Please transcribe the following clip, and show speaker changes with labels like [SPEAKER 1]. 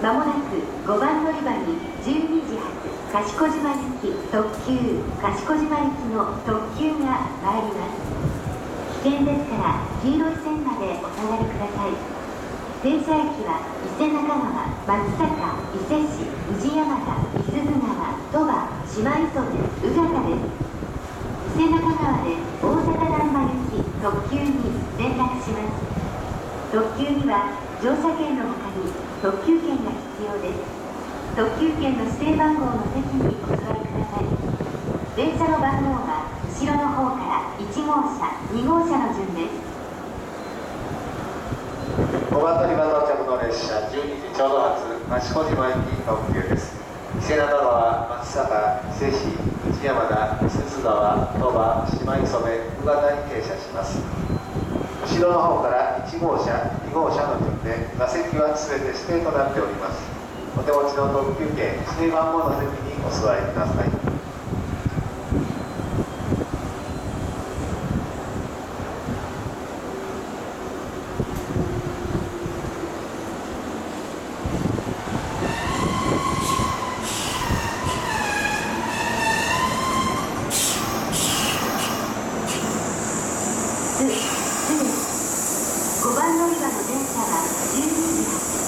[SPEAKER 1] まもなく5番乗り場に12時発賢島行き特急賢島行きの特急が参ります。危険です。から黄色い線までお下がりください停車駅は伊勢中川松阪伊勢市宇治山田伊豆川鳥羽島磯部宇方です。伊勢中川で大阪難波行き特急に連絡します。特急には乗車券の他に特急券が必要です特急券の指定番号の席にお座りください。電車の番号は後ろの方から1号車2号車の順です
[SPEAKER 2] 5番乗り場到着の列車12時ちょうど発益子島行き特急です。伊勢灘川松阪伊勢市内山田伊勢津川鳥羽島磯部宇方に停車します。後ろの方から1号車2号車の順で座席は全て指定となっております。お手持ちの特急券指定番号の席にお座りください、
[SPEAKER 1] です。5番乗り場の電車は12時発賢島行き特急です。